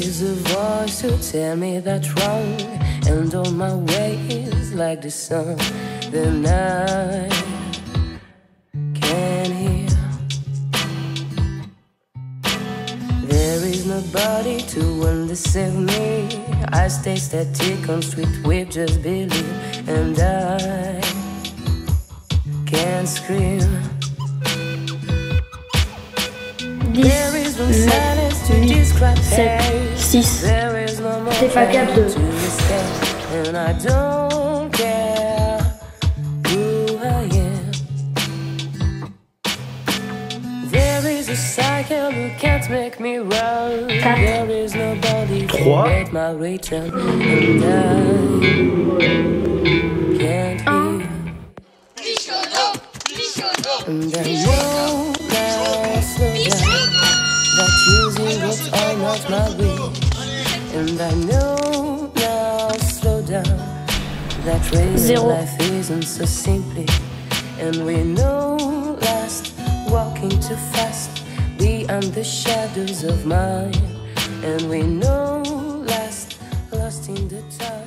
to tell me that's wrong and on my ways like the sun. Then I can hear. There is nobody to undeceive me. I stay static on street with just believe, and I can't scream. There is no silence to describe pain. 6. There is no more T'es pas pain capable. to escape, out my way. And I know now, slow down. That real life isn't so simply. And we know last, walking too fast beyond the shadows of mine. And we know last, lost in the time.